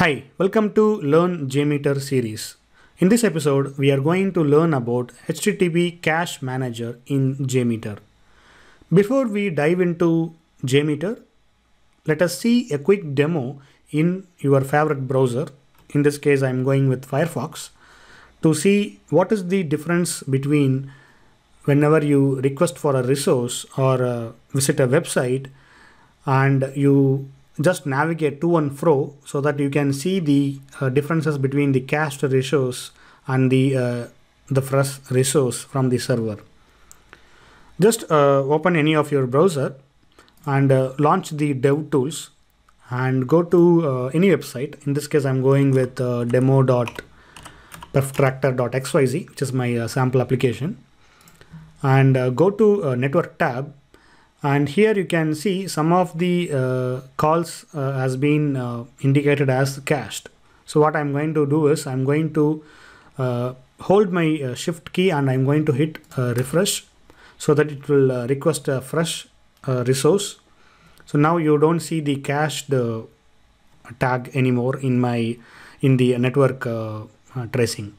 Hi, welcome to Learn JMeter series. In this episode, we are going to learn about HTTP Cache Manager in JMeter. Before we dive into JMeter, let us see a quick demo in your favorite browser. In this case, I'm going with Firefox to see what is the difference between whenever you request for a resource or uh, visit a website and you just navigate to and fro so that you can see the uh, differences between the cached resource and the uh, the fresh resource from the server. Just uh, open any of your browser and uh, launch the dev tools and go to uh, any website. In this case, I'm going with uh, demo.perftractor.xyz, which is my uh, sample application. And go to network tab and here you can see some of the uh, calls uh, has been uh, indicated as cached so what i'm going to do is i'm going to uh, hold my uh, shift key and i'm going to hit uh, refresh so that it will request a fresh resource. So now you don't see the cached tag anymore in my in the network tracing.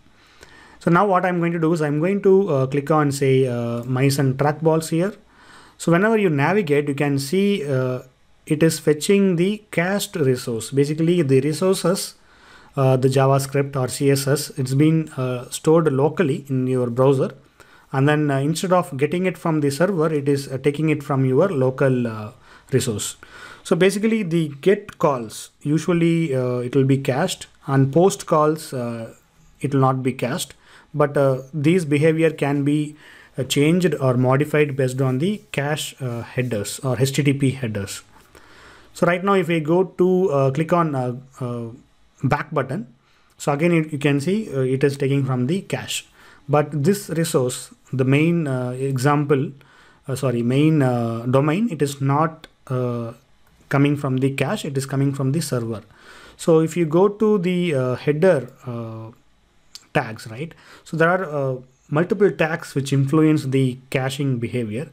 So now what i'm going to do is i'm going to click on say mice and trackballs here so whenever you navigate, you can see uh, it is fetching the cached resource. Basically, the resources, uh, the JavaScript or CSS, it's been uh, stored locally in your browser. And then uh, instead of getting it from the server, it is uh, taking it from your local uh, resource. So basically, the get calls usually it will be cached, and post calls it will not be cached. But these behavior can be Uh, changed or modified based on the cache uh, headers or HTTP headers. So right now if we go to uh, click on uh, uh, back button, so again you can see it is taking from the cache. But this resource, the main example, sorry, main domain, it is not coming from the cache, it is coming from the server. So if you go to the header tags, right? So there are multiple tags which influence the caching behavior.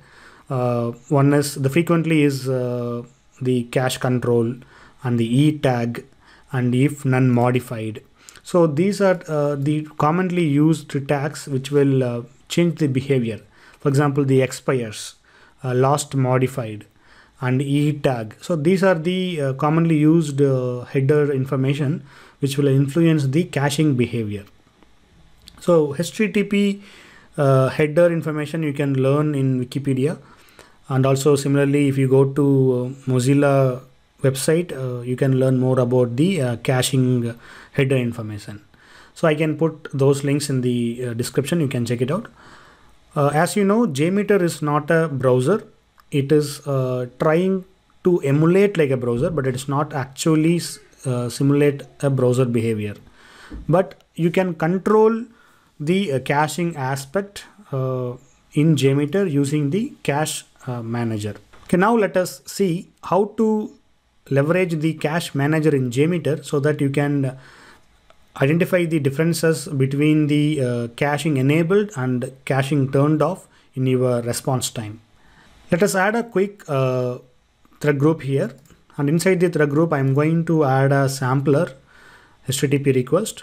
Uh, one is the frequently is uh, the cache control and the e tag and if none modified. So these are uh, the commonly used tags which will uh, change the behavior. For example, the expires, uh, last modified, and e tag. So these are the uh, commonly used header information which will influence the caching behavior. So HTTP uh, header information you can learn in Wikipedia. And also similarly, if you go to uh, Mozilla website, uh, you can learn more about the uh, caching header information. So I can put those links in the uh, description. You can check it out. Uh, as you know, JMeter is not a browser. It is trying to emulate like a browser, but it is not actually simulate a browser behavior. But you can control the uh, caching aspect uh, in JMeter using the cache uh, manager. Okay, now let us see how to leverage the cache manager in JMeter so that you can identify the differences between the uh, caching enabled and caching turned off in your response time. Let us add a quick uh, thread group here and inside the thread group I'm going to add a sampler HTTP request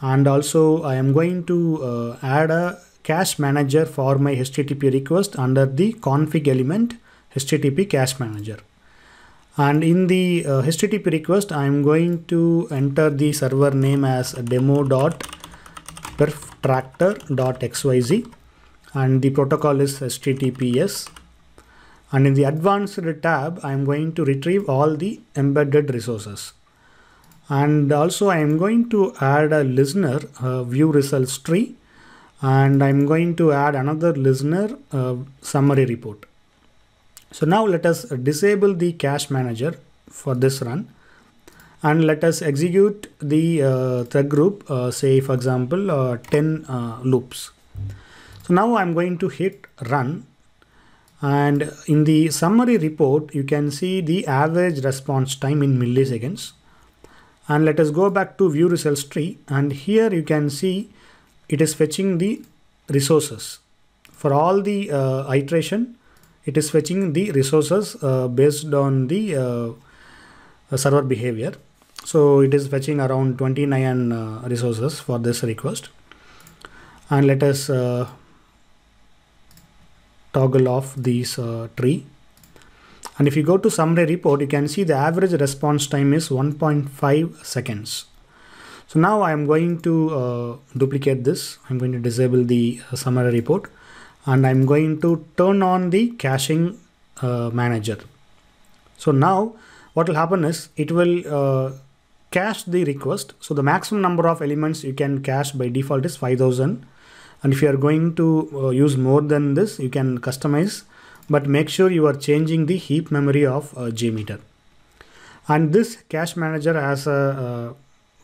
and also I am going to uh, add a cache manager for my HTTP request under the config element HTTP cache manager. And in the uh, HTTP request, I am going to enter the server name as demo.perftractor.xyz and the protocol is HTTPS. And in the advanced tab, I am going to retrieve all the embedded resources and also I am going to add a listener uh, view results tree and I'm going to add another listener uh, summary report. So now let us disable the cache manager for this run and let us execute the uh, thread group uh, say for example uh, 10 uh, loops. So now I'm going to hit run and in the summary report you can see the average response time in milliseconds and let us go back to view results tree. And here you can see it is fetching the resources. For all the uh, iteration it is fetching the resources uh, based on the uh, server behavior. So it is fetching around 29 uh, resources for this request. And let us uh, toggle off this uh, tree and if you go to summary report you can see the average response time is 1.5 seconds. So now I am going to uh, duplicate this. I'm going to disable the uh, summary report. And I'm going to turn on the caching uh, manager. So now what will happen is it will uh, cache the request. So the maximum number of elements you can cache by default is 5000 and if you are going to uh, use more than this you can customize but make sure you are changing the heap memory of uh, JMeter and this cache manager has a, a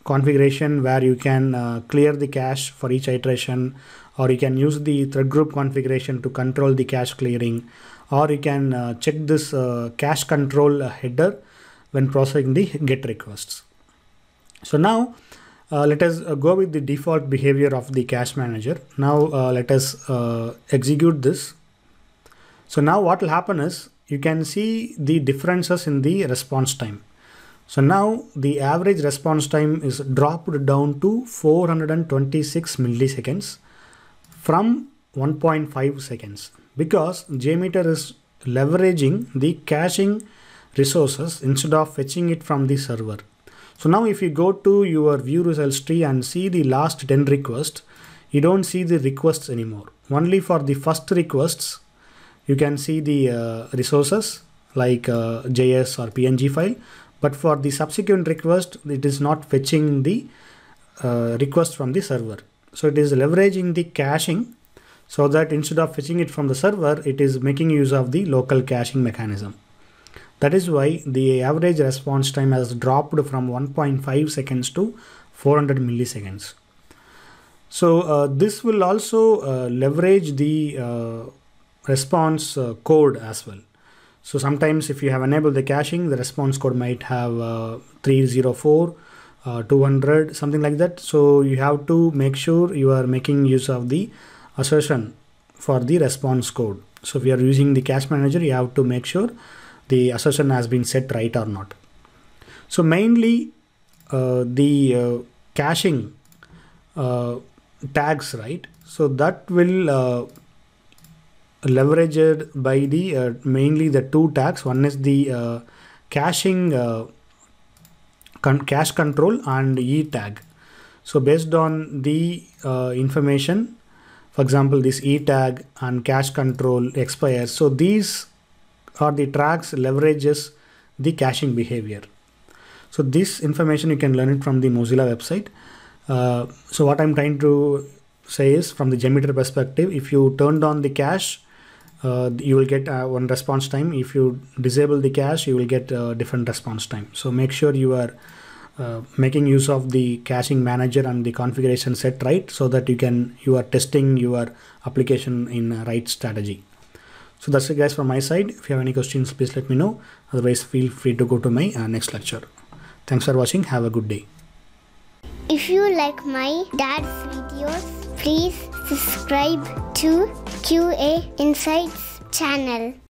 configuration where you can uh, clear the cache for each iteration or you can use the thread group configuration to control the cache clearing or you can uh, check this uh, cache control header when processing the get requests so now uh, let us uh, go with the default behavior of the cache manager. Now uh, let us uh, execute this. So now what will happen is you can see the differences in the response time. So now the average response time is dropped down to 426 milliseconds from 1.5 seconds because JMeter is leveraging the caching resources instead of fetching it from the server. So now if you go to your view results tree and see the last 10 requests, you don't see the requests anymore. Only for the first requests, you can see the uh, resources like uh, JS or PNG file. But for the subsequent request, it is not fetching the uh, request from the server. So it is leveraging the caching so that instead of fetching it from the server, it is making use of the local caching mechanism. That is why the average response time has dropped from 1.5 seconds to 400 milliseconds. So uh, this will also uh, leverage the uh, response uh, code as well. So sometimes if you have enabled the caching, the response code might have uh, 304, uh, 200, something like that. So you have to make sure you are making use of the assertion for the response code. So if you are using the cache manager, you have to make sure the assertion has been set right or not. So mainly uh, the uh, caching uh, tags, right? So that will leveraged by the uh, mainly the two tags. One is the uh, caching con cache control and e tag. So based on the information, for example, this e tag and cache control expires. So these are the tracks leverages the caching behavior. So this information you can learn it from the Mozilla website. Uh, so what I'm trying to say is from the JMeter perspective, if you turned on the cache, uh, you will get uh, one response time. If you disable the cache, you will get a different response time. So make sure you are uh, making use of the caching manager and the configuration set right so that you can you are testing your application in right strategy. So that's it guys from my side. If you have any questions, please let me know. Otherwise, feel free to go to my uh, next lecture. Thanks for watching. Have a good day. If you like my dad's videos, please subscribe to QA Insights channel.